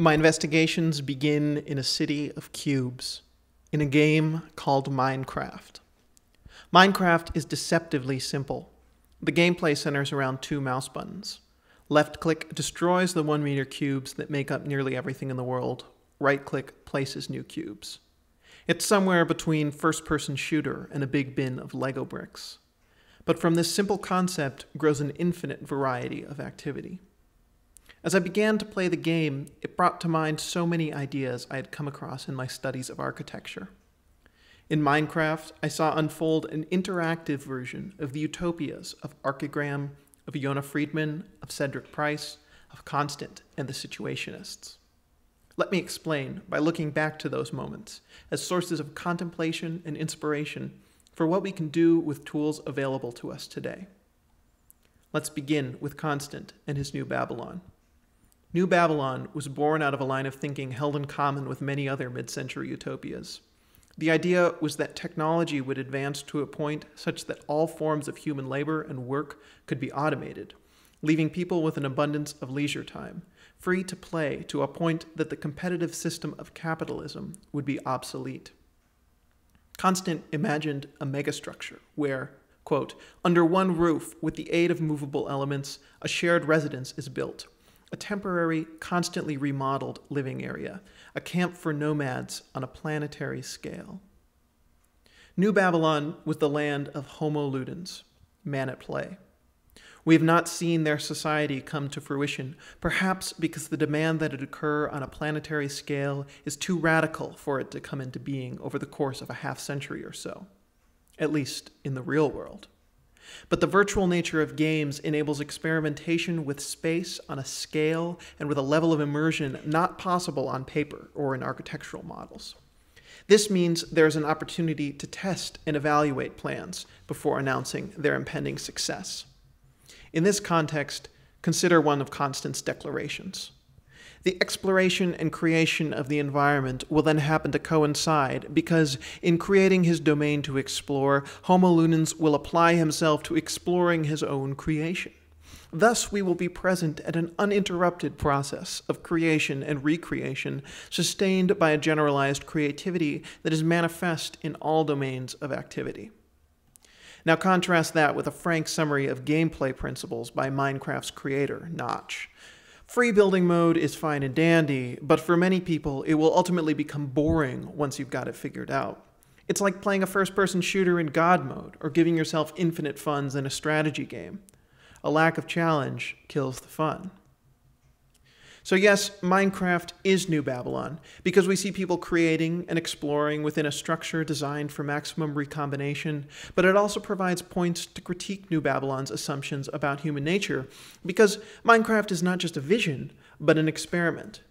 My investigations begin in a city of cubes, in a game called Minecraft. Minecraft is deceptively simple. The gameplay centers around two mouse buttons. Left click destroys the one meter cubes that make up nearly everything in the world. Right click places new cubes. It's somewhere between first person shooter and a big bin of Lego bricks. But from this simple concept grows an infinite variety of activity. As I began to play the game, it brought to mind so many ideas I had come across in my studies of architecture. In Minecraft, I saw unfold an interactive version of the utopias of Archigram, of Yona Friedman, of Cedric Price, of Constant, and the Situationists. Let me explain by looking back to those moments as sources of contemplation and inspiration for what we can do with tools available to us today. Let's begin with Constant and his New Babylon. New Babylon was born out of a line of thinking held in common with many other mid century utopias. The idea was that technology would advance to a point such that all forms of human labor and work could be automated, leaving people with an abundance of leisure time, free to play to a point that the competitive system of capitalism would be obsolete. Constant imagined a megastructure where, quote, under one roof, with the aid of movable elements, a shared residence is built a temporary, constantly remodeled living area, a camp for nomads on a planetary scale. New Babylon was the land of Homo ludens, man at play. We have not seen their society come to fruition, perhaps because the demand that it occur on a planetary scale is too radical for it to come into being over the course of a half century or so, at least in the real world. But the virtual nature of games enables experimentation with space on a scale and with a level of immersion not possible on paper or in architectural models. This means there's an opportunity to test and evaluate plans before announcing their impending success. In this context, consider one of Constant's declarations. The exploration and creation of the environment will then happen to coincide because, in creating his domain to explore, Homo Ludens will apply himself to exploring his own creation. Thus, we will be present at an uninterrupted process of creation and recreation, sustained by a generalized creativity that is manifest in all domains of activity. Now, contrast that with a frank summary of gameplay principles by Minecraft's creator, Notch. Free building mode is fine and dandy, but for many people, it will ultimately become boring once you've got it figured out. It's like playing a first person shooter in God mode, or giving yourself infinite funds in a strategy game. A lack of challenge kills the fun. So, yes, Minecraft is New Babylon because we see people creating and exploring within a structure designed for maximum recombination, but it also provides points to critique New Babylon's assumptions about human nature because Minecraft is not just a vision, but an experiment.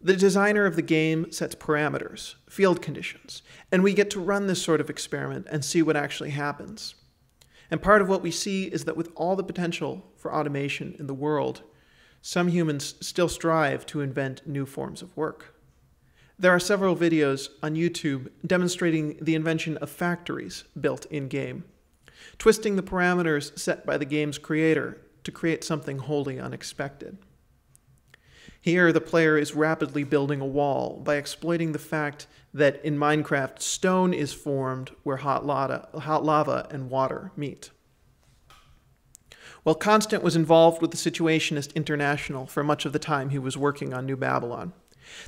The designer of the game sets parameters, field conditions, and we get to run this sort of experiment and see what actually happens. And part of what we see is that with all the potential for automation in the world, some humans still strive to invent new forms of work. There are several videos on YouTube demonstrating the invention of factories built in game, twisting the parameters set by the game's creator to create something wholly unexpected. Here, the player is rapidly building a wall by exploiting the fact that in Minecraft, stone is formed where hot lava, hot lava and water meet. Well, Constant was involved with the Situationist International for much of the time he was working on New Babylon.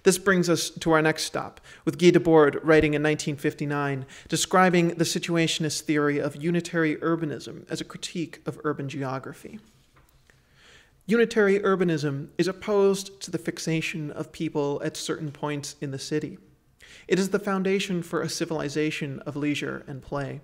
This brings us to our next stop, with Guy Debord writing in 1959, describing the Situationist theory of unitary urbanism as a critique of urban geography. Unitary urbanism is opposed to the fixation of people at certain points in the city. It is the foundation for a civilization of leisure and play.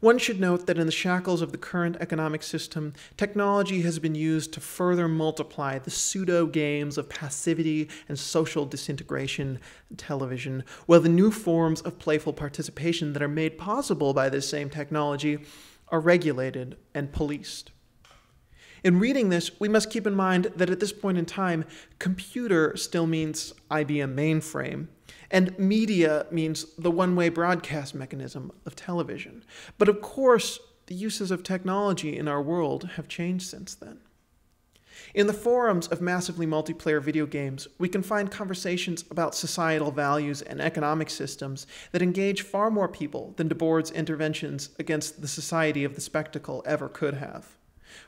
One should note that in the shackles of the current economic system, technology has been used to further multiply the pseudo games of passivity and social disintegration television, while the new forms of playful participation that are made possible by this same technology are regulated and policed. In reading this, we must keep in mind that at this point in time, computer still means IBM mainframe, and media means the one way broadcast mechanism of television. But of course, the uses of technology in our world have changed since then. In the forums of massively multiplayer video games, we can find conversations about societal values and economic systems that engage far more people than Debord's interventions against the society of the spectacle ever could have.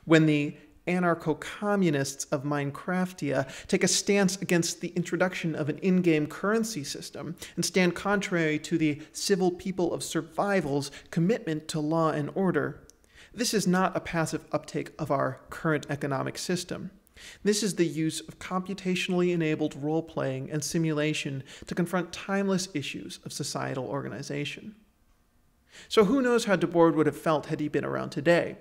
When the anarcho communists of Minecraftia take a stance against the introduction of an in game currency system and stand contrary to the civil people of survival's commitment to law and order. This is not a passive uptake of our current economic system. This is the use of computationally enabled role playing and simulation to confront timeless issues of societal organization. So, who knows how Debord would have felt had he been around today?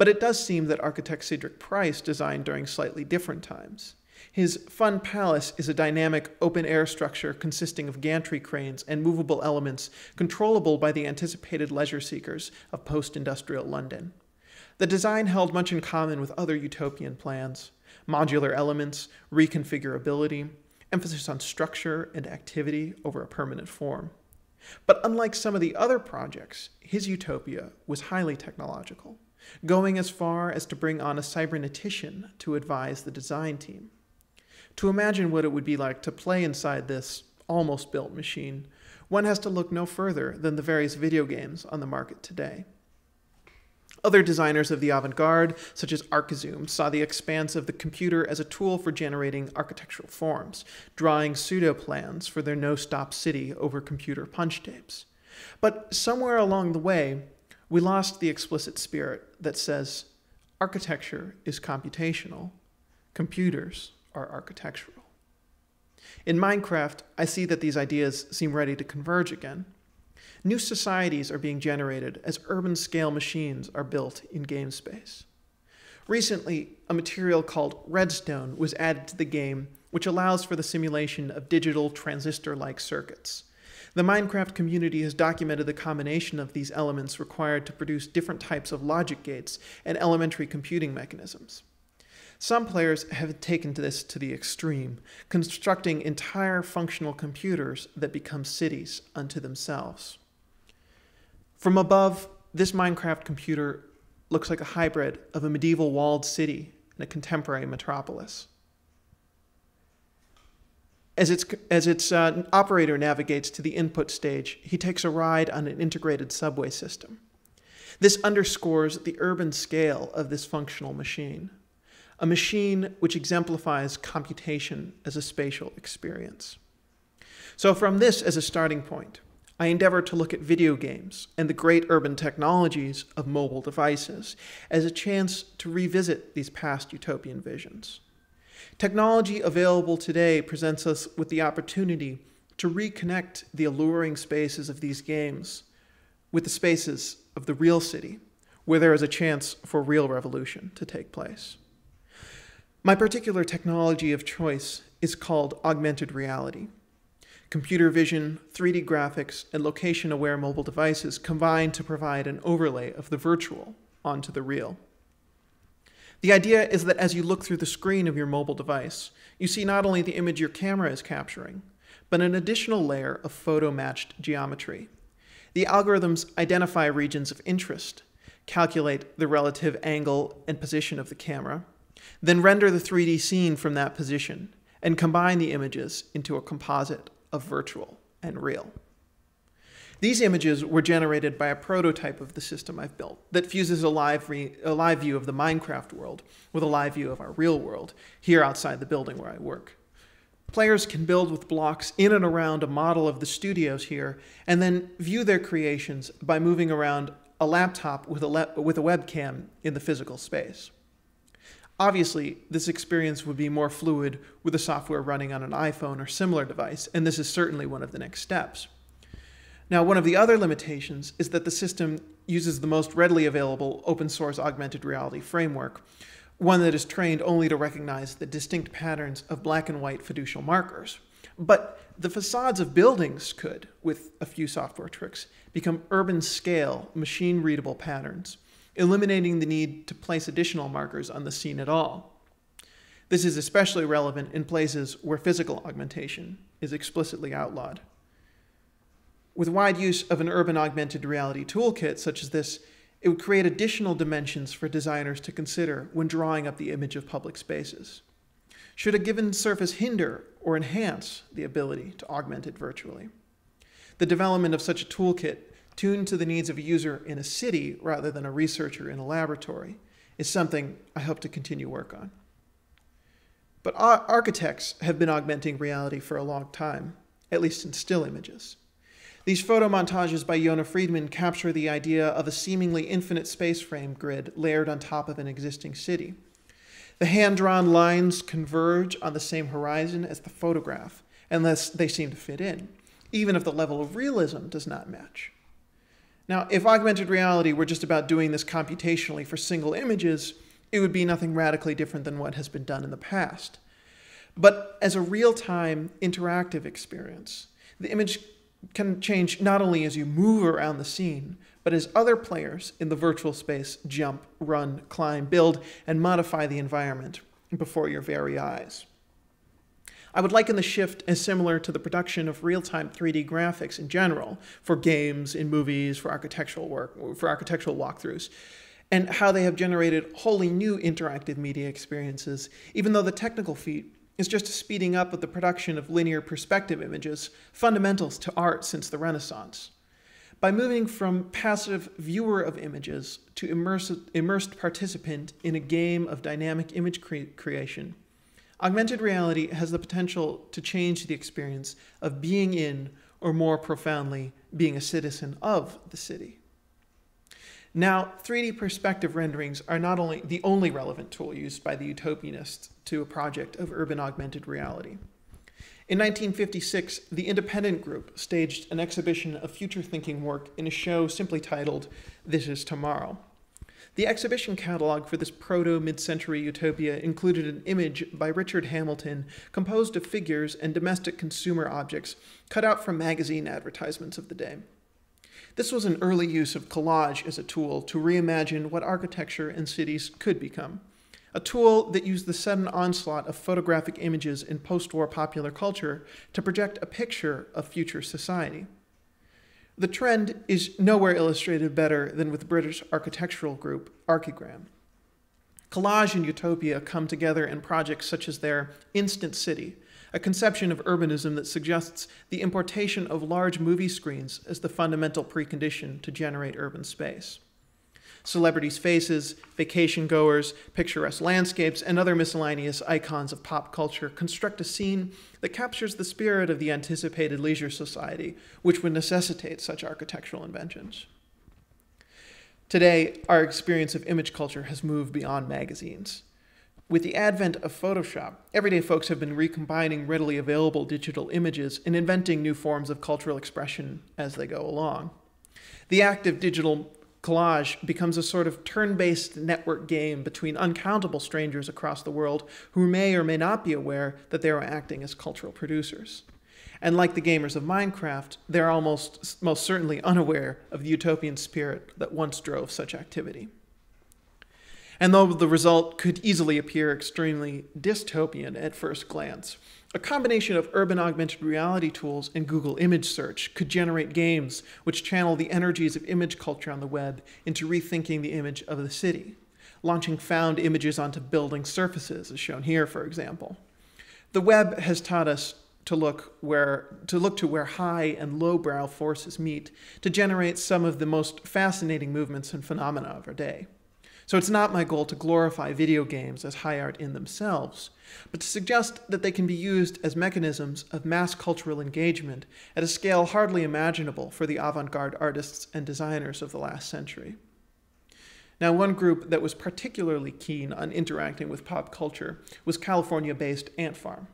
But it does seem that architect Cedric Price designed during slightly different times. His Fun Palace is a dynamic open air structure consisting of gantry cranes and movable elements controllable by the anticipated leisure seekers of post industrial London. The design held much in common with other utopian plans modular elements, reconfigurability, emphasis on structure and activity over a permanent form. But unlike some of the other projects, his utopia was highly technological going as far as to bring on a cybernetician to advise the design team. To imagine what it would be like to play inside this almost built machine, one has to look no further than the various video games on the market today. Other designers of the avant garde, such as Archizoom, saw the expanse of the computer as a tool for generating architectural forms, drawing pseudo plans for their no stop city over computer punch tapes. But somewhere along the way, we lost the explicit spirit that says architecture is computational, computers are architectural. In Minecraft, I see that these ideas seem ready to converge again. New societies are being generated as urban scale machines are built in game space. Recently, a material called redstone was added to the game, which allows for the simulation of digital transistor like circuits. The Minecraft community has documented the combination of these elements required to produce different types of logic gates and elementary computing mechanisms. Some players have taken this to the extreme, constructing entire functional computers that become cities unto themselves. From above, this Minecraft computer looks like a hybrid of a medieval walled city and a contemporary metropolis. As its, as its uh, operator navigates to the input stage, he takes a ride on an integrated subway system. This underscores the urban scale of this functional machine, a machine which exemplifies computation as a spatial experience. So, from this as a starting point, I endeavor to look at video games and the great urban technologies of mobile devices as a chance to revisit these past utopian visions. Technology available today presents us with the opportunity to reconnect the alluring spaces of these games with the spaces of the real city, where there is a chance for real revolution to take place. My particular technology of choice is called augmented reality. Computer vision, 3D graphics, and location aware mobile devices combine to provide an overlay of the virtual onto the real. The idea is that as you look through the screen of your mobile device, you see not only the image your camera is capturing, but an additional layer of photo matched geometry. The algorithms identify regions of interest, calculate the relative angle and position of the camera, then render the 3D scene from that position, and combine the images into a composite of virtual and real. These images were generated by a prototype of the system I've built that fuses a live, a live view of the Minecraft world with a live view of our real world here outside the building where I work. Players can build with blocks in and around a model of the studios here and then view their creations by moving around a laptop with a, with a webcam in the physical space. Obviously, this experience would be more fluid with the software running on an iPhone or similar device, and this is certainly one of the next steps. Now, one of the other limitations is that the system uses the most readily available open source augmented reality framework, one that is trained only to recognize the distinct patterns of black and white fiducial markers. But the facades of buildings could, with a few software tricks, become urban scale, machine readable patterns, eliminating the need to place additional markers on the scene at all. This is especially relevant in places where physical augmentation is explicitly outlawed. With wide use of an urban augmented reality toolkit such as this, It would create additional dimensions for designers to consider when drawing up the image of public spaces. Should a given surface hinder or enhance the ability to augment it virtually? The development of such a toolkit, tuned to the needs of a user in a city rather than a researcher in a laboratory, is something I hope to continue work on. But architects have been augmenting reality for a long time, at least in still images. These photo montages by Yona Friedman capture the idea of a seemingly infinite space frame grid layered on top of an existing city. The hand drawn lines converge on the same horizon as the photograph, unless they seem to fit in, even if the level of realism does not match. Now, if augmented reality were just about doing this computationally for single images, it would be nothing radically different than what has been done in the past. But as a real time interactive experience, the image can change not only as you move around the scene, but as other players in the virtual space jump, run, climb, build, and modify the environment before your very eyes. I would liken the shift as similar to the production of real-time 3D graphics in general for games, in movies, for architectural work, for architectural walkthroughs, and how they have generated wholly new interactive media experiences, even though the technical feat is just a speeding up of the production of linear perspective images, fundamentals to art since the Renaissance. By moving from passive viewer of images to immersed, participant in a game of dynamic image cre creation, augmented reality has the potential to change the experience of being in, or more profoundly, being a citizen of the city. Now, 3D perspective renderings are not only the only relevant tool used by the utopianists to a project of urban augmented reality. In 1956, the Independent Group staged an exhibition of future thinking work in a show simply titled This Is Tomorrow. The exhibition catalog for this proto mid century utopia included an image by Richard Hamilton composed of figures and domestic consumer objects cut out from magazine advertisements of the day. This was an early use of collage as a tool to reimagine what architecture and cities could become. A tool that used the sudden onslaught of photographic images in post war popular culture to project a picture of future society. The trend is nowhere illustrated better than with British architectural group Archigram. Collage and utopia come together in projects such as their Instant City, a conception of urbanism that suggests the importation of large movie screens as the fundamental precondition to generate urban space. Celebrities' faces, vacation goers, picturesque landscapes, and other miscellaneous icons of pop culture construct a scene that captures the spirit of the anticipated leisure society, which would necessitate such architectural inventions. Today, our experience of image culture has moved beyond magazines. With the advent of Photoshop, everyday folks have been recombining readily available digital images and inventing new forms of cultural expression as they go along. The act of digital collage becomes a sort of turn based network game between uncountable strangers across the world who may or may not be aware that they are acting as cultural producers. And like the gamers of Minecraft, they're almost most certainly unaware of the utopian spirit that once drove such activity. And though the result could easily appear extremely dystopian at first glance, a combination of urban augmented reality tools and Google image search could generate games which channel the energies of image culture on the web into rethinking the image of the city, launching found images onto building surfaces, as shown here, for example. The web has taught us to look where to look to where high and lowbrow forces meet to generate some of the most fascinating movements and phenomena of our day. So it's not my goal to glorify video games as high art in themselves, but to suggest that they can be used as mechanisms of mass cultural engagement at a scale hardly imaginable for the avant garde artists and designers of the last century. Now, one group that was particularly keen on interacting with pop culture was California based Ant Farm.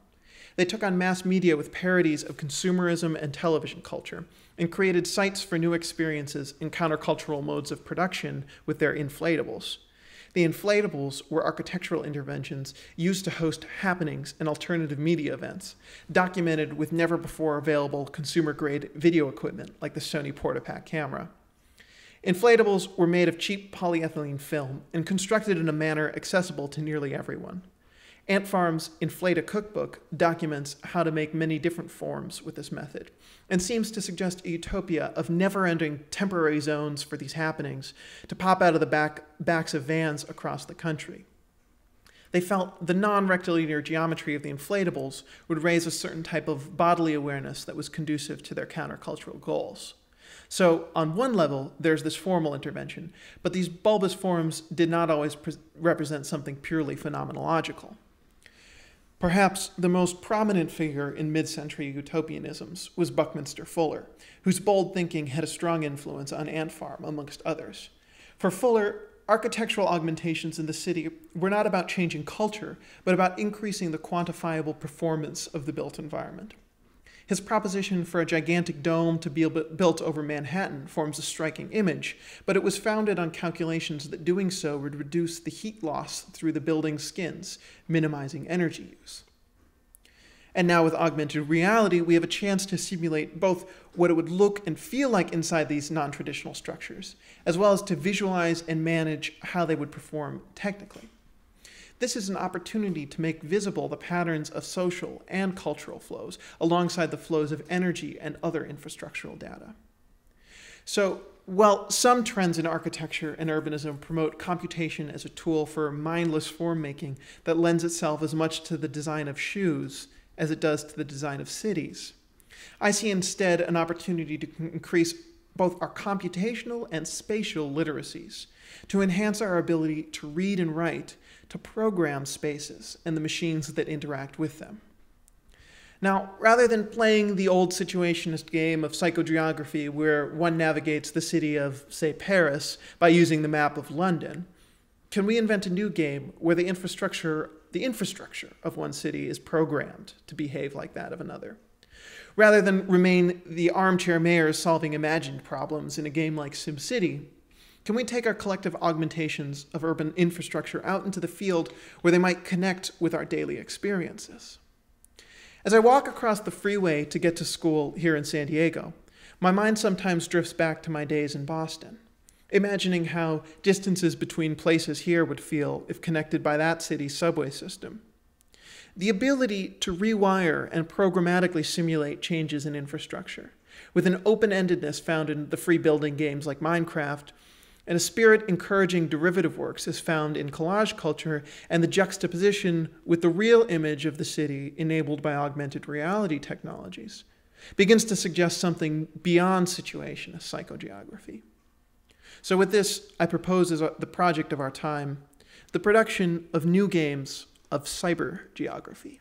They took on mass media with parodies of consumerism and television culture and created sites for new experiences and countercultural modes of production with their inflatables. The inflatables were architectural interventions used to host happenings and alternative media events, documented with never before available consumer grade video equipment like the Sony Portapak camera. Inflatables were made of cheap polyethylene film and constructed in a manner accessible to nearly everyone. Ant Farm's Inflatocookbook documents how to make many different forms with this method and seems to suggest a utopia of never ending temporary zones for these happenings to pop out of the back, backs of vans across the country. They felt the non rectilinear geometry of the inflatables would raise a certain type of bodily awareness that was conducive to their countercultural goals. So, on one level, there's this formal intervention, but these bulbous forms did not always represent something purely phenomenological. Perhaps the most prominent figure in mid century utopianisms was Buckminster Fuller, whose bold thinking had a strong influence on Ant Farm, amongst others. For Fuller, architectural augmentations in the city were not about changing culture, but about increasing the quantifiable performance of the built environment. His proposition for a gigantic dome to be built over Manhattan forms a striking image, but it was founded on calculations that doing so would reduce the heat loss through the building's skins, minimizing energy use. And now with augmented reality, we have a chance to simulate both what it would look and feel like inside these non-traditional structures, as well as to visualize and manage how they would perform technically. This is an opportunity to make visible the patterns of social and cultural flows alongside the flows of energy and other infrastructural data. So, while some trends in architecture and urbanism promote computation as a tool for mindless form making that lends itself as much to the design of shoes as it does to the design of cities, I see instead an opportunity to increase both our computational and spatial literacies, to enhance our ability to read and write, to program spaces and the machines that interact with them. Now, rather than playing the old situationist game of psychogeography where one navigates the city of, say, Paris by using the map of London, can we invent a new game where the infrastructure, the infrastructure of one city is programmed to behave like that of another? Rather than remain the armchair mayors solving imagined problems in a game like SimCity, can we take our collective augmentations of urban infrastructure out into the field where they might connect with our daily experiences? As I walk across the freeway to get to school here in San Diego, my mind sometimes drifts back to my days in Boston, imagining how distances between places here would feel if connected by that city's subway system. The ability to rewire and programmatically simulate changes in infrastructure, with an open endedness found in the free building games like Minecraft and a spirit encouraging derivative works is found in collage culture and the juxtaposition with the real image of the city enabled by augmented reality technologies begins to suggest something beyond situationist psychogeography. So with this, I propose as the project of our time, the production of new games of cyber geography.